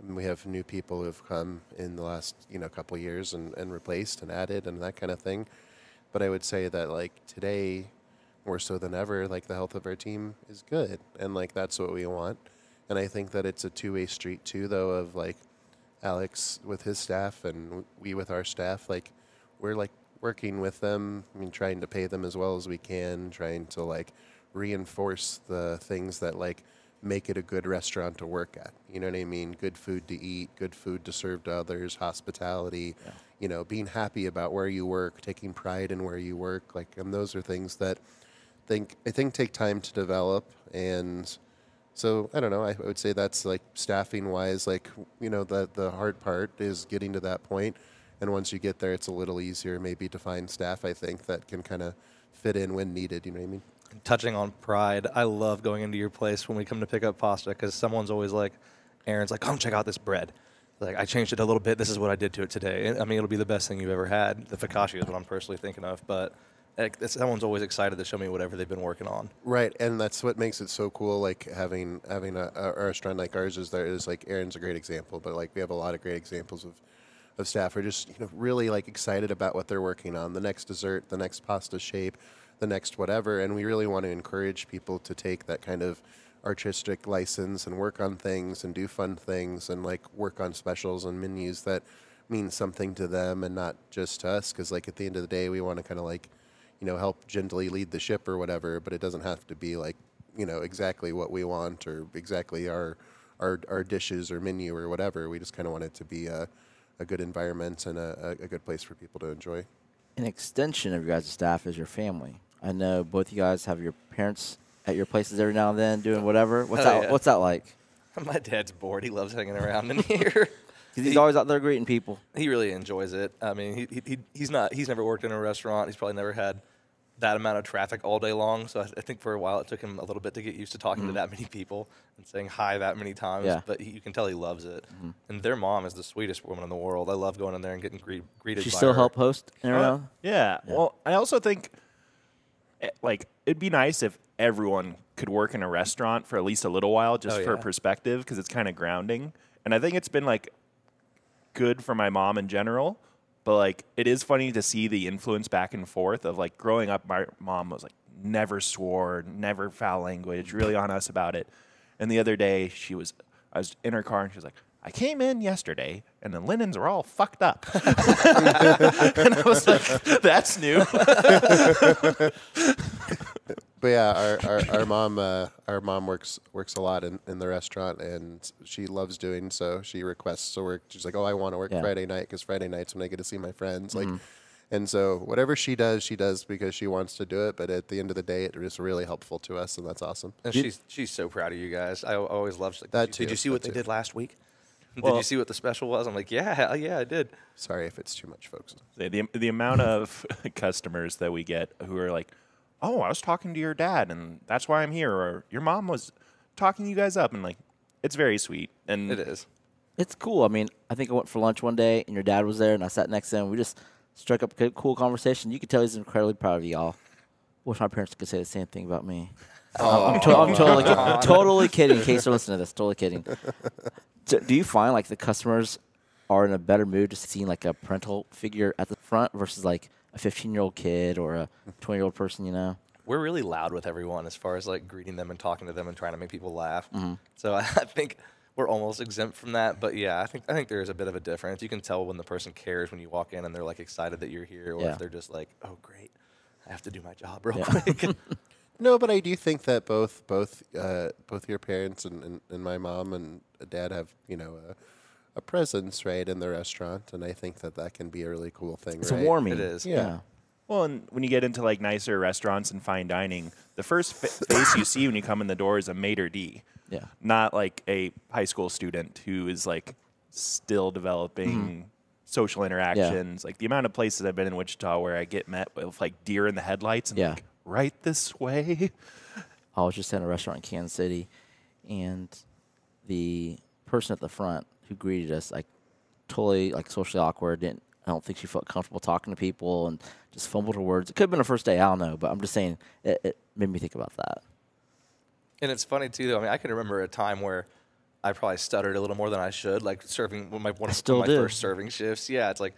Speaker 5: And we have new people who have come in the last you know couple years and, and replaced and added and that kind of thing. But I would say that like today, more so than ever, like the health of our team is good, and like that's what we want. And I think that it's a two way street too, though, of like Alex with his staff and we with our staff, like we're like working with them. I mean, trying to pay them as well as we can, trying to like reinforce the things that like make it a good restaurant to work at. You know what I mean? Good food to eat, good food to serve to others, hospitality. You know, being happy about where you work, taking pride in where you work. Like, and those are things that think I think take time to develop and so I don't know. I would say that's like staffing wise, like you know, the the hard part is getting to that point, and once you get there, it's a little easier maybe to find staff. I think that can kind of fit in when needed. You know what I mean?
Speaker 3: touching on pride, I love going into your place when we come to pick up pasta because someone's always like, Aaron's like, come check out this bread. Like, I changed it a little bit. This is what I did to it today. I mean, it'll be the best thing you've ever had. The focaccia is what I'm personally thinking of, but someone's always excited to show me whatever they've been working on.
Speaker 5: Right, and that's what makes it so cool. Like having having a, a restaurant like ours is there is like Aaron's a great example, but like we have a lot of great examples of of staff who are just you know really like excited about what they're working on, the next dessert, the next pasta shape, the next whatever, and we really want to encourage people to take that kind of artistic license and work on things and do fun things and like work on specials and menus that mean something to them and not just to us because like at the end of the day we want to kind of like you know, help gently lead the ship or whatever, but it doesn't have to be like, you know, exactly what we want or exactly our our, our dishes or menu or whatever. We just kind of want it to be a, a good environment and a, a, a good place for people to enjoy.
Speaker 2: An extension of your guys' staff is your family. I know both you guys have your parents at your places every now and then doing whatever. What's
Speaker 3: Oh,
Speaker 2: that?
Speaker 3: yeah.
Speaker 2: What's that like?
Speaker 3: My dad's bored. He loves hanging around in here.
Speaker 2: 'Cause he's always out there greeting people.
Speaker 3: he really enjoys it. I mean, he, he, he he's not he's never worked in a restaurant. He's probably never had that amount of traffic all day long. So I, I think for a while it took him a little bit to get used to talking to that many people and saying hi that many times.
Speaker 2: Yeah.
Speaker 3: But he, you can tell he loves it. And their mom is the sweetest woman in the world. I love going in there and getting greet, greeted.
Speaker 2: She
Speaker 3: by
Speaker 2: still
Speaker 3: her.
Speaker 2: help host and
Speaker 4: Uh,
Speaker 2: around.
Speaker 4: yeah. Well, I also think eh, like it'd be nice if everyone could work in a restaurant for at least a little while, just
Speaker 3: Oh,
Speaker 4: for
Speaker 3: yeah.
Speaker 4: perspective, because it's kind of grounding. And I think it's been like good for my mom in general. But like, it is funny to see the influence back and forth of like growing up. My mom was like never swore, never foul language, really on us about it. And the other day, she was, I was in her car, and she was like, "I came in yesterday, and the linens are all fucked up." and I was like, "That's new."
Speaker 5: But yeah, our, our, our mom uh, our mom works works a lot in, in the restaurant and she loves doing so. She requests to work. She's like, oh, I want to work
Speaker 2: Yeah.
Speaker 5: Friday night because Friday nights when I get to see my friends. Like, and so whatever she does, she does because she wants to do it. But at the end of the day, it is really helpful to us, and that's awesome.
Speaker 3: And she's she's so proud of you guys. I always love. Like,
Speaker 5: That
Speaker 3: did, you- did you see what
Speaker 5: that
Speaker 3: they
Speaker 5: too.
Speaker 3: did last week? Did
Speaker 4: Well-
Speaker 3: you see what the special was? I'm like, yeah, yeah, I did.
Speaker 5: Sorry if it's too much, folks.
Speaker 4: The, the, the amount of customers that we get who are like, oh, I was talking to your dad, and that's why I'm here, or your mom was talking you guys up, and like, it's very sweet. And
Speaker 3: It is.
Speaker 2: It's cool. I mean, I think I went for lunch one day and your dad was there and I sat next to him. We just struck up a good, cool conversation. You could tell he's incredibly proud of y'all. Wish my parents could say the same thing about me. I'm, to- I'm oh, totally, ki- totally kidding. In case you're listening to this, totally kidding. So, do you find like the customers are in a better mood just seeing like a parental figure at the front versus like a 15 year old kid or a 20 year old person? You know,
Speaker 3: We're really loud with everyone as far as like greeting them and talking to them and trying to make people laugh.
Speaker 2: Mm-hmm.
Speaker 3: So I think we're almost exempt from that. But yeah, I think I think there is a bit of a difference. You can tell when the person cares when you walk in and they're like excited that you're here, or
Speaker 2: Yeah.
Speaker 3: if they're just like, oh great, I have to do my job real
Speaker 2: Yeah.
Speaker 3: quick.
Speaker 5: No, but I do think that both both uh, both your parents and, and, and my mom and dad have you know a, a presence right in the restaurant, and I think that that can be a really cool thing.
Speaker 2: it's
Speaker 5: right?
Speaker 2: warming.
Speaker 3: It is.
Speaker 5: Yeah.
Speaker 4: Well, and when you get into like nicer restaurants and fine dining, the first fa- face you see when you come in the door is a maitre d,
Speaker 2: Yeah.
Speaker 4: not like a high school student who is like still developing mm-hmm. social interactions. Like the amount of places I've been in Wichita where I get met with like deer in the headlights and
Speaker 2: Yeah.
Speaker 4: like right this way.
Speaker 2: I was just in a restaurant in Kansas City, and the person at the front who greeted us, like, totally like socially awkward. Didn't I don't think she felt comfortable talking to people and just fumbled her words. It could have been her first day. I don't know, but I'm just saying it, it made me think about that.
Speaker 3: And it's funny too, though. I mean, I can remember a time where I probably stuttered a little more than I should, like serving when my one of
Speaker 2: still
Speaker 3: my
Speaker 2: do.
Speaker 3: first serving shifts. Yeah, it's like,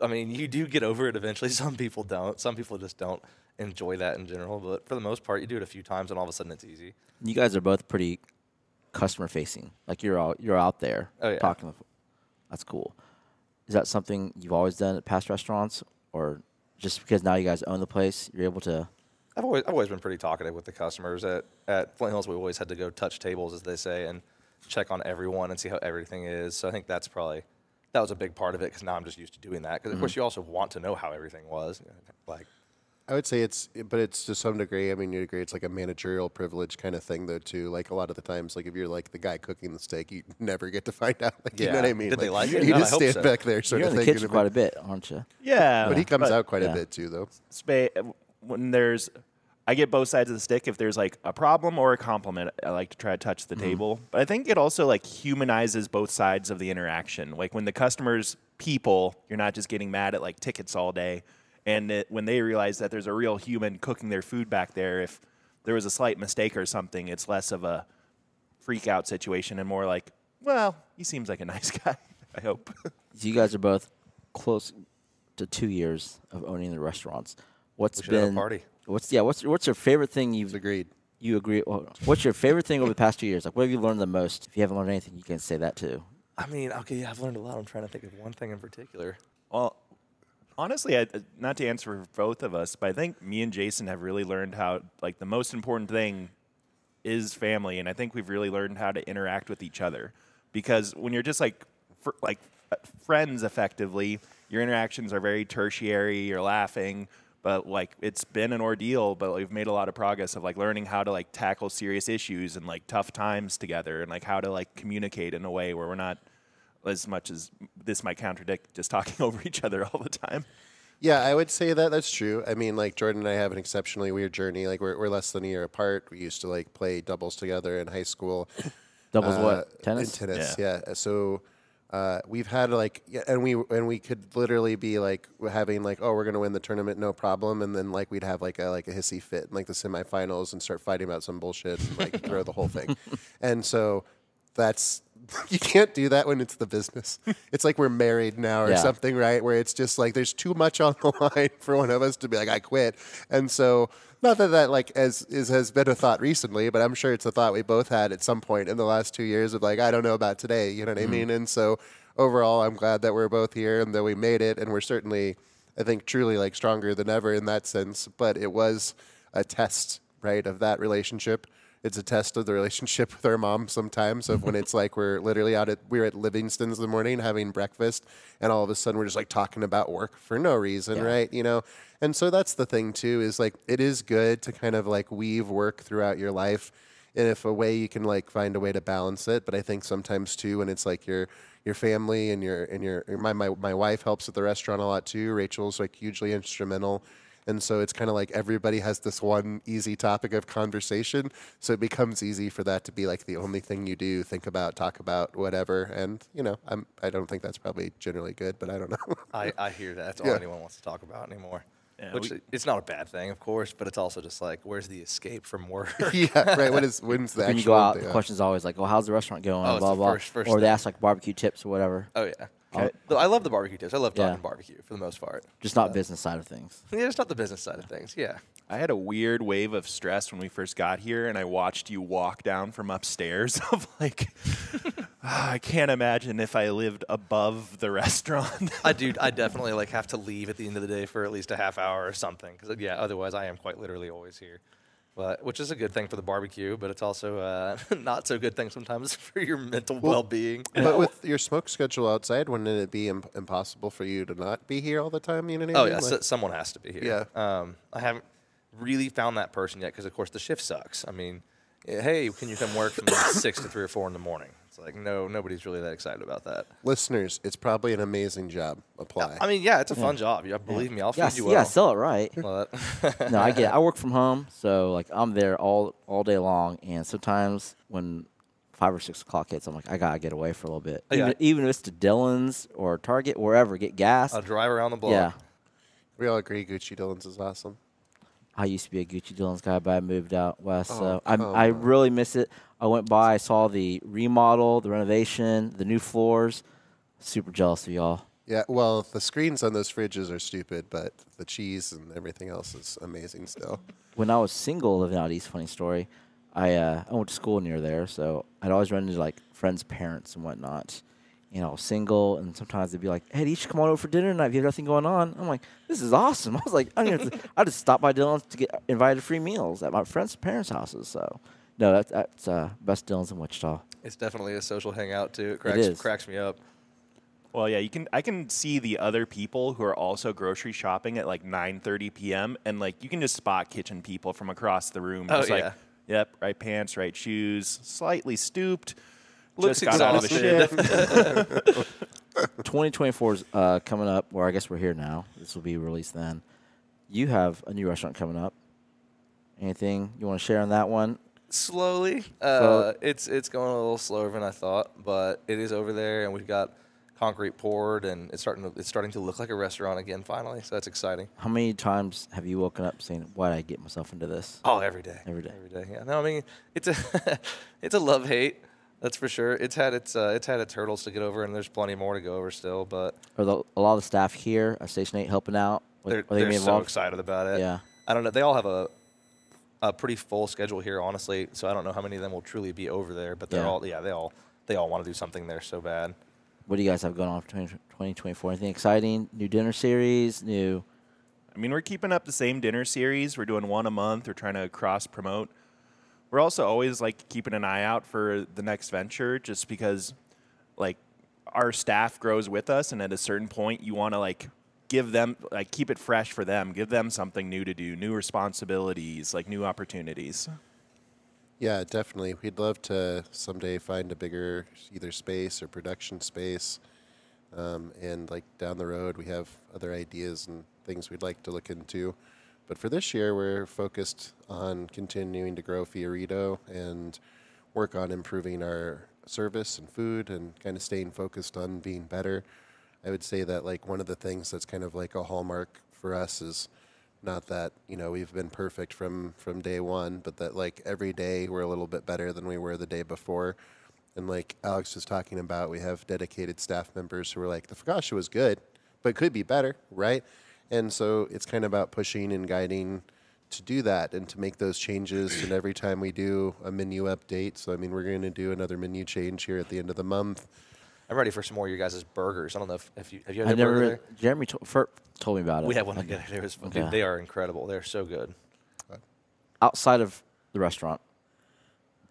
Speaker 3: I mean, you do get over it eventually. Some people don't. Some people just don't enjoy that in general. But for the most part, you do it a few times, and all of a sudden, it's easy.
Speaker 2: You guys are both pretty customer facing. Like you're all you're out there
Speaker 3: Oh, yeah.
Speaker 2: talking. With, that's cool. Is that something you've always done at past restaurants, or just because now you guys own the place, you're able to?
Speaker 3: I've always, I've always been pretty talkative with the customers. At at Flint Hills, we always had to go touch tables, as they say, and check on everyone and see how everything is. So I think that's probably that was a big part of it because now I'm just used to doing that. Because of mm-hmm. course, you also want to know how everything was. Like,
Speaker 5: I would say it's, but it's to some degree. I mean, you agree it's like a managerial privilege kind of thing, though. Too like a lot of the times, like if you're like the guy cooking the steak, you never get to find out. Like, you know what I mean?
Speaker 3: Did they like
Speaker 5: you
Speaker 3: it?
Speaker 5: You
Speaker 3: No,
Speaker 5: just
Speaker 3: hope
Speaker 5: stand
Speaker 3: so.
Speaker 5: back there, sort
Speaker 2: you're
Speaker 5: of
Speaker 2: in the
Speaker 5: thing.
Speaker 2: kitchen quite a bit, aren't you?
Speaker 4: Yeah,
Speaker 5: But he comes out quite
Speaker 2: yeah.
Speaker 5: a bit too, though.
Speaker 4: spa- when there's I get both sides of the stick. If there's like a problem or a compliment, I like to try to touch the mm-hmm. table. But I think it also like humanizes both sides of the interaction. Like when the customers people, you're not just getting mad at like tickets all day. And it, when they realize that there's a real human cooking their food back there, if there was a slight mistake or something, it's less of a freak out situation and more like, well, he seems like a nice guy. I hope.
Speaker 2: So you guys are both close to two years of owning the restaurants. What's
Speaker 3: We should have a
Speaker 2: been
Speaker 3: party.
Speaker 2: What's yeah? What's what's your favorite thing you've
Speaker 5: Agreed.
Speaker 2: you agree? Well, what's your favorite thing over the past two years? Like, what have you learned the most? If you haven't learned anything, you can say that too.
Speaker 3: I mean, okay, yeah, I've learned a lot. I'm trying to think of one thing in particular.
Speaker 4: Well, honestly, I, not to answer for both of us, but I think me and Jason have really learned how, like, the most important thing is family, and I think we've really learned how to interact with each other. Because when you're just like, fr- like uh, friends, effectively, your interactions are very tertiary. You're laughing, but like it's been an ordeal. But we've made a lot of progress of like learning how to like tackle serious issues and like tough times together, and like how to like communicate in a way where we're not as much as this might contradict just talking over each other all the time.
Speaker 5: Yeah, I would say that that's true. I mean, like Jordan and I have an exceptionally weird journey. Like we're we're less than a year apart. We used to like play doubles together in high school.
Speaker 2: Doubles
Speaker 5: Uh,
Speaker 2: what? Tennis.
Speaker 5: In tennis,
Speaker 4: Yeah.
Speaker 5: yeah. So uh, we've had like, yeah, and we and we could literally be like having like, oh, we're gonna win the tournament, no problem, and then like we'd have like a like a hissy fit in like the semifinals and start fighting about some bullshit and like throw the whole thing. And so that's you can't do that when it's the business. It's like we're married now or
Speaker 2: Yeah.
Speaker 5: something, right? Where it's just like there's too much on the line for one of us to be like, I quit. And so not that that like as is has been a thought recently, but I'm sure it's a thought we both had at some point in the last two years of like, I don't know about today, you know what I mm-hmm. mean? And so overall I'm glad that we're both here and that we made it and we're certainly I think truly like stronger than ever in that sense. But it was a test, right, of that relationship. It's a test of the relationship with our mom sometimes of when it's like we're literally out at we're at Livingston's in the morning having breakfast and all of a sudden we're just like talking about work for no reason,
Speaker 2: Yeah.
Speaker 5: right? You know? And so that's the thing too, is like it is good to kind of like weave work throughout your life and if a way you can like find a way to balance it. But I think sometimes too, when it's like your your family and your and your my my my wife helps at the restaurant a lot too. Rachel's like hugely instrumental. And so it's kind of like everybody has this one easy topic of conversation. So it becomes easy for that to be like the only thing you do, think about, talk about, whatever. And, you know, I'm, I don't think that's probably generally good, but I don't know.
Speaker 3: I, I hear that. That's all
Speaker 5: Yeah.
Speaker 3: anyone wants to talk about anymore.
Speaker 4: Yeah,
Speaker 3: Which
Speaker 4: we-
Speaker 3: it's not a bad thing, of course, but it's also just like, where's the escape from work?
Speaker 5: yeah, right. What is, when's the
Speaker 2: when you go out,
Speaker 5: day
Speaker 2: the
Speaker 5: off?
Speaker 2: question's always like, "Well, how's the restaurant going?"
Speaker 3: Oh, it's
Speaker 2: blah
Speaker 3: the
Speaker 2: blah.
Speaker 3: first- first
Speaker 2: or they
Speaker 3: thing.
Speaker 2: ask like barbecue tips or whatever.
Speaker 3: oh yeah.
Speaker 2: Okay.
Speaker 3: I love the barbecue tips. I love
Speaker 2: Yeah.
Speaker 3: talking barbecue for the most part.
Speaker 2: Just not business side of things.
Speaker 3: Yeah, just not the business side of things. Yeah.
Speaker 4: I had a weird wave of stress when we first got here, and I watched you walk down from upstairs. Of like, "Ah, I can't imagine if I lived above the restaurant.
Speaker 3: I do. I definitely like have to leave at the end of the day for at least a half hour or something. Because yeah, otherwise I am quite literally always here. But which is a good thing for the barbecue, but it's also uh, not so good thing sometimes for your mental well-being.
Speaker 5: But with your smoke schedule outside, wouldn't it be Im- impossible for you to not be here all the time? You know what I
Speaker 3: Oh yeah,
Speaker 5: Like-
Speaker 3: so, someone has to be here.
Speaker 5: Yeah.
Speaker 3: Um, I haven't really found that person yet because of course the shift sucks. I mean, eh, hey, can you come work from six to three or four in the morning? It's like no, nobody's really that excited about that.
Speaker 5: Listeners, it's probably an amazing job. Apply.
Speaker 3: I mean, yeah, it's a fun job. Yeah, believe me, I'll
Speaker 2: Yeah,
Speaker 3: feed you
Speaker 2: yeah,
Speaker 3: well.
Speaker 2: sell it right.
Speaker 3: But
Speaker 2: no, I get it. I work from home, so like I'm there all all day long, and sometimes when five or six o'clock hits, I'm like, I gotta get away for a little bit.
Speaker 3: Oh, yeah.
Speaker 2: Even, even if it's to Dillons or Target, wherever, get gas.
Speaker 3: I'll drive around the block.
Speaker 2: yeah,
Speaker 5: we all agree Gucci Dillons is awesome.
Speaker 2: I used to be a Gucci Dillons guy, but I moved out west,
Speaker 5: Oh,
Speaker 2: so I I really miss it. I went by, I saw the remodel, the renovation, the new floors. Super jealous of y'all.
Speaker 5: Yeah, well, the screens on those fridges are stupid, but the cheese and everything else is amazing still.
Speaker 2: when I was single living out east, funny story, I uh, I went to school near there, so I'd always run into like friends' parents and whatnot. You know, single, and sometimes they'd be like, "Hey, you should come on over for dinner tonight. If you have nothing going on." I'm like, "This is awesome." I was like, "I don't even have to- I just stopped by Dillons to get invited to free meals at my friends' parents' houses." So, no, that's that's uh, best Dillons in Wichita.
Speaker 3: It's definitely a social hangout too. It cracks
Speaker 2: is.
Speaker 3: cracks me up.
Speaker 4: Well, yeah, you can. I can see the other people who are also grocery shopping at like 9:30 p.m. and like you can just spot kitchen people from across the room.
Speaker 3: Oh,
Speaker 4: just like,
Speaker 3: yeah.
Speaker 4: yep, right pants, right shoes, slightly stooped.
Speaker 3: Looks
Speaker 4: just got out of the
Speaker 3: exhausted.
Speaker 4: shift.
Speaker 2: 2024 is uh, coming up, or I guess we're here now. This will be released then. You have a new restaurant coming up. Anything you want to share on that one?
Speaker 3: slowly. Uh, it's it's going a little slower than I thought, but it is over there, and we've got concrete poured, and it's starting to it's starting to look like a restaurant again finally. So that's exciting.
Speaker 2: How many times have you woken up saying, "Why did I get myself into this?"
Speaker 3: Oh, every day.
Speaker 2: Every day.
Speaker 3: Every day. Yeah. No, I mean it's a it's a love hate. That's for sure. It's had its uh, it's had its hurdles to get over, and there's plenty more to go over still. But
Speaker 2: Are the, a lot of the staff here at Station Eight helping out? Like,
Speaker 3: they're,
Speaker 2: are they
Speaker 3: they're so
Speaker 2: involved?
Speaker 3: excited about it.
Speaker 2: Yeah.
Speaker 3: I don't know. They all have a a pretty full schedule here, honestly. So I don't know how many of them will truly be over there, but they're
Speaker 2: Yeah.
Speaker 3: all yeah. They all they all want to do something there so bad.
Speaker 2: What do you guys have going on for 2024? Anything exciting? New dinner series? New?
Speaker 4: I mean, we're keeping up the same dinner series. We're doing one a month. We're trying to cross promote. We're also always like keeping an eye out for the next venture, just because like our staff grows with us, and at a certain point, you want to like give them like keep it fresh for them, give them something new to do, new responsibilities, like new opportunities.
Speaker 5: Yeah, definitely. We'd love to someday find a bigger either space or production space. Um, and like down the road, we have other ideas and things we'd like to look into. But for this year, we're focused on continuing to grow FioRito and work on improving our service and food and kind of staying focused on being better. I would say that like one of the things that's kind of like a hallmark for us is not that you know we've been perfect from from day one, but that like every day we're a little bit better than we were the day before. And like Alex was talking about, we have dedicated staff members who are like, the focaccia was good, but could be better, right? And so it's kind of about pushing and guiding to do that and to make those changes. And every time we do a menu update, so I mean, we're going to do another menu change here at the end of the month.
Speaker 3: I'm ready for some more of your guys' burgers. I don't know if, if you have you
Speaker 2: I
Speaker 3: had a burger
Speaker 2: never.
Speaker 3: there?
Speaker 2: Jeremy to, Fert told me about it.
Speaker 3: We have one
Speaker 2: Okay.
Speaker 3: together. There was,
Speaker 2: Okay.
Speaker 3: dude, they are incredible. They're so good.
Speaker 2: Outside of the restaurant,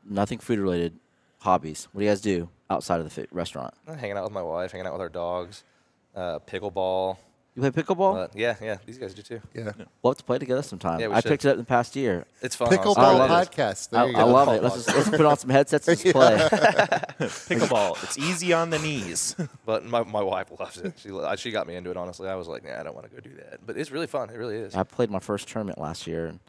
Speaker 2: nothing food related. Hobbies. What do you guys do outside of the fi- restaurant?
Speaker 3: Uh, Hanging out with my wife, hanging out with our dogs, uh, pickleball.
Speaker 2: You You play pickleball?
Speaker 3: But yeah, yeah, these guys do too.
Speaker 5: Yeah.
Speaker 2: we'll have to play together sometime.
Speaker 3: Yeah, we
Speaker 2: I
Speaker 3: should.
Speaker 2: picked it up in the past year.
Speaker 3: It's fun.
Speaker 5: Pickleball
Speaker 2: I
Speaker 5: podcast. There
Speaker 2: I,
Speaker 5: you
Speaker 2: I
Speaker 5: go.
Speaker 2: love it. Let's just let's put on some headsets and just play.
Speaker 4: Pickleball. it's easy on the knees.
Speaker 3: But my, my wife loves it. She she got me into it. Honestly, I was like, nah, I don't want to go do that. But it's really fun. It really is.
Speaker 2: I played my first tournament last year and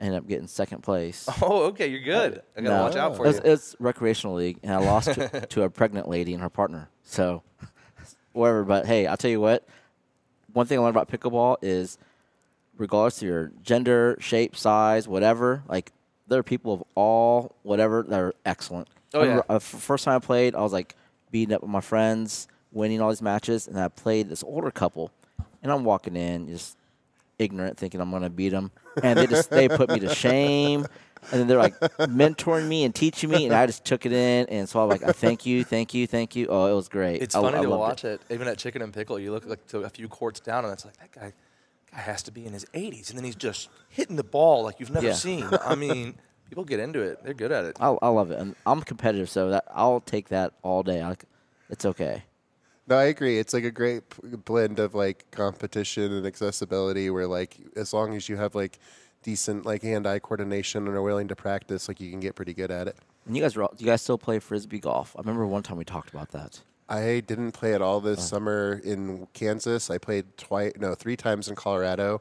Speaker 2: ended up getting second place.
Speaker 3: Oh, okay, you're good. I gotta
Speaker 2: No.
Speaker 3: watch out for
Speaker 2: it's,
Speaker 3: you.
Speaker 2: it's recreational league, and I lost to, to a pregnant lady and her partner. So, whatever. But hey, I'll tell you what. One thing I learned about pickleball is, regardless of your gender, shape, size, whatever, like there are people of all whatever that are excellent.
Speaker 3: Oh, yeah.
Speaker 2: uh, first time I played, I was like beating up with my friends, winning all these matches, and I played this older couple, and I'm walking in just ignorant, thinking I'm gonna beat them, and they just they put me to shame. And then they're like mentoring me and teaching me, and I just took it in. And so I'm like, uh, thank you, thank you, thank you. Oh, it was great.
Speaker 3: It's
Speaker 2: I-
Speaker 3: funny
Speaker 2: I
Speaker 3: to watch it. Even at Chicken and Pickle, you look like to a few courts down, and it's like that guy, guy has to be in his 80s, and then he's just hitting the ball like you've never
Speaker 2: Yeah.
Speaker 3: seen. I mean, people get into it; they're good at it.
Speaker 2: I, I love it, and I'm competitive, so that I'll take that all day. I, it's okay.
Speaker 5: No, I agree. It's like a great blend of like competition and accessibility where like as long as you have like decent like hand-eye coordination and are willing to practice, like you can get pretty good at it.
Speaker 2: And you guys, are, all- you guys still play frisbee golf? I remember one time we talked about that.
Speaker 5: I didn't play at all this summer in Kansas. I played twice, no, three times in Colorado,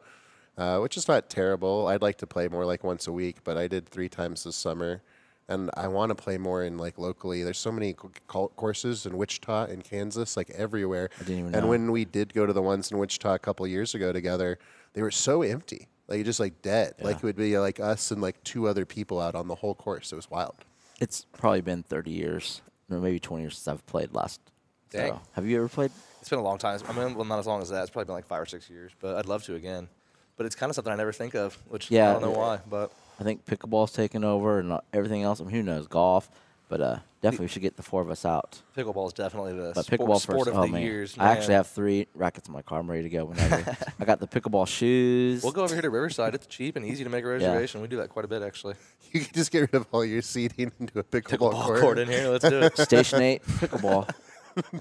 Speaker 5: uh, which is not terrible. I'd like to play more like once a week, but I did three times this summer, and I want to play more in like locally. There's so many courses in Wichita and Kansas, like everywhere.
Speaker 2: I didn't even
Speaker 5: and
Speaker 2: know.
Speaker 5: when we did go to the ones in Wichita a couple years ago together, they were so empty, like just like dead. Like it would be like us and like two other people out on the whole course. It was wild.
Speaker 2: It's probably been 30 years, or maybe 20 years since I've played last.
Speaker 3: Dang.
Speaker 2: So, have you ever played?
Speaker 3: It's been a long time. I mean, well, not as long as that. It's probably been like five or six years, but I'd love to again. But it's kind of something I never think of, which
Speaker 2: Yeah,
Speaker 3: I don't know
Speaker 2: yeah.
Speaker 3: why. But
Speaker 2: I think pickleball's taken over, and uh, everything else. I mean, who knows? Golf, but uh, definitely we should get the four of us out.
Speaker 3: pickleball is definitely the
Speaker 2: But
Speaker 3: sport,
Speaker 2: pickleball
Speaker 3: sport
Speaker 2: first.
Speaker 3: of
Speaker 2: oh
Speaker 3: the
Speaker 2: man,
Speaker 3: years.
Speaker 2: I actually have three rackets in my car. I'm ready to go whenever. I got the pickleball shoes.
Speaker 3: We'll go over here to Riverside. It's cheap and easy to make a reservation. We do that quite a bit, actually.
Speaker 5: You can just get rid of all your seating into a pickleball,
Speaker 3: Pickleball
Speaker 5: court.
Speaker 3: court in here. Let's do it.
Speaker 2: Station eight pickleball.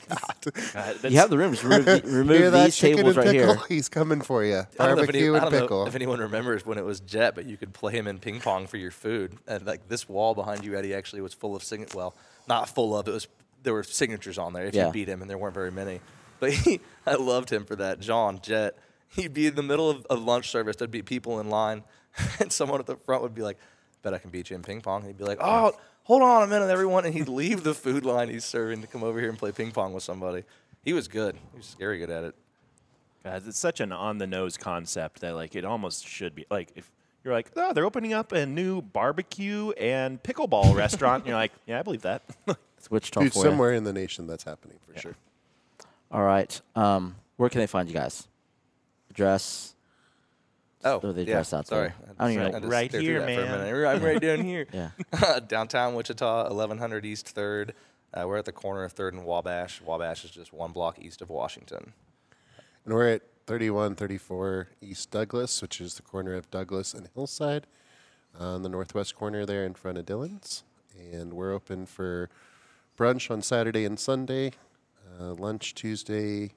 Speaker 4: God,
Speaker 2: You have the room. Just remove, remove
Speaker 5: Hear that
Speaker 2: these tables
Speaker 5: and
Speaker 2: right
Speaker 5: pickle?
Speaker 2: here.
Speaker 5: He's coming for you.
Speaker 3: I don't, know if, any,
Speaker 5: Barbecue
Speaker 3: I
Speaker 5: and
Speaker 3: don't know
Speaker 5: pickle.
Speaker 3: if anyone remembers when it was Jet, but you could play him in ping pong for your food. And like this wall behind you, Eddie, actually was full of sign. Well, not full of. It was there were signatures on there if
Speaker 2: Yeah.
Speaker 3: you beat him, and there weren't very many. But he, I loved him for that. John Jet. He'd be in the middle of, of lunch service. There'd be people in line, and someone at the front would be like, "Bet I can beat you in ping pong." And he'd be like, "Oh, hold on a minute, everyone," and he'd leave the food line he's serving to come over here and play ping pong with somebody. He was good. He was scary good at it.
Speaker 4: Guys, it's such an on the nose concept that like it almost should be like if you're like, oh, they're opening up a new barbecue and pickleball restaurant. And you're like, yeah, I believe that.
Speaker 2: It's Wichita
Speaker 5: Dude,
Speaker 2: you.
Speaker 5: somewhere in the nation that's happening for sure.
Speaker 2: All right. Um, where can they find you guys? Address.
Speaker 3: Oh,
Speaker 2: Throw the
Speaker 3: yeah,
Speaker 2: address out
Speaker 3: sorry.
Speaker 2: there. I don't even know.
Speaker 3: just
Speaker 4: Right here,
Speaker 3: through that for a
Speaker 4: man.
Speaker 3: I'm right down here.
Speaker 2: Yeah.
Speaker 3: Downtown Wichita, 1100 East 3rd. Uh, we're at the corner of 3rd and Wabash. Wabash is just one block east of Washington.
Speaker 5: And we're at 3134 East Douglas, which is the corner of Douglas and Hillside, on the northwest corner there in front of Dillons. And we're open for brunch on Saturday and Sunday, uh, lunch Tuesday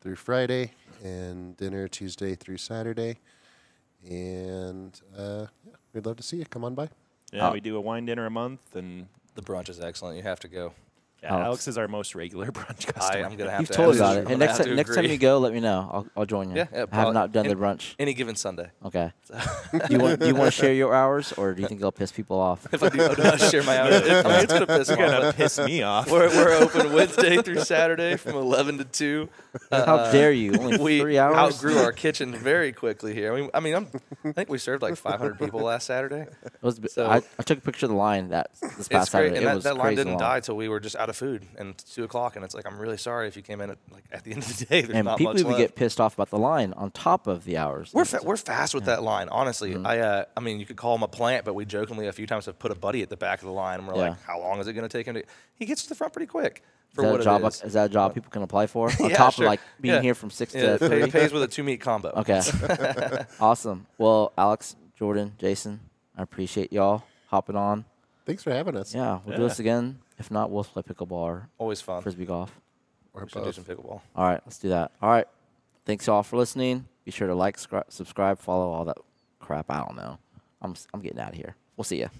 Speaker 5: through Friday, and dinner Tuesday through Saturday. And uh, yeah, we'd love to see you. Come on by.
Speaker 4: yeah,
Speaker 2: Oh.
Speaker 4: we do a wine dinner a month, and
Speaker 3: The brunch is excellent. You have to go.
Speaker 4: Yeah,
Speaker 2: Alex.
Speaker 4: Alex is our most regular brunch customer.
Speaker 3: I'm going to have
Speaker 2: You've
Speaker 3: to
Speaker 2: totally
Speaker 3: have
Speaker 2: got
Speaker 3: to-
Speaker 2: it.
Speaker 3: I'm
Speaker 2: Hey,
Speaker 3: gonna
Speaker 2: next time,
Speaker 3: to
Speaker 2: next time you go, let me know. I'll, I'll join you.
Speaker 3: Yeah, yeah,
Speaker 2: I have not done the brunch.
Speaker 3: Any given Sunday.
Speaker 2: Okay. do you want do you want to share your hours, or do you think it'll piss people off?
Speaker 3: If I do, I do not share my hours. It- I mean, it's going to piss
Speaker 4: You're gonna piss me off.
Speaker 3: We're, we're open Wednesday through Saturday from 11 to 2.
Speaker 2: How uh, dare you? Only
Speaker 3: we
Speaker 2: three hours.
Speaker 3: outgrew our kitchen very quickly here. I mean, I mean, I'm, I think we served like 500 people last Saturday.
Speaker 2: It was,
Speaker 3: So-
Speaker 2: I, I took a picture of the line that this past
Speaker 3: It's great,
Speaker 2: Saturday.
Speaker 3: and
Speaker 2: it
Speaker 3: that,
Speaker 2: was
Speaker 3: that line
Speaker 2: crazy
Speaker 3: didn't
Speaker 2: long.
Speaker 3: die till we were just out of food and it's two o'clock. And it's like I'm really sorry if you came in at like at the end of the day. There's
Speaker 2: And
Speaker 3: not
Speaker 2: people
Speaker 3: much
Speaker 2: even
Speaker 3: left.
Speaker 2: get pissed off about the line on top of the hours.
Speaker 3: We're fa- we're fast with that line, honestly.
Speaker 2: Mm-hmm.
Speaker 3: I uh, I mean, you could call him a plant, but we jokingly a few times have put a buddy at the back of the line, and we're
Speaker 2: Yeah.
Speaker 3: like, how long is it going to take him to? He gets to the front pretty quick for
Speaker 2: is that
Speaker 3: what
Speaker 2: a job?
Speaker 3: it is.
Speaker 2: Is that a job people can apply for? On
Speaker 3: Yeah,
Speaker 2: top
Speaker 3: sure.
Speaker 2: of like being
Speaker 3: Yeah.
Speaker 2: here from six
Speaker 3: Yeah,
Speaker 2: to
Speaker 3: it pay- pays with a two meat combo.
Speaker 2: Okay. awesome. Well, Alex, Jordan, Jason, I appreciate y'all hopping on.
Speaker 5: Thanks for having us.
Speaker 2: Yeah, we'll do this again. If not, we'll play pickleball or
Speaker 3: Always fun.
Speaker 2: frisbee golf.
Speaker 5: Or
Speaker 3: We should do
Speaker 5: both.
Speaker 3: some pickleball.
Speaker 2: All right, let's do that. All right, thanks all for listening. Be sure to like, scri- subscribe, follow, all that crap. I don't know. I'm, s- I'm getting out of here. We'll see you.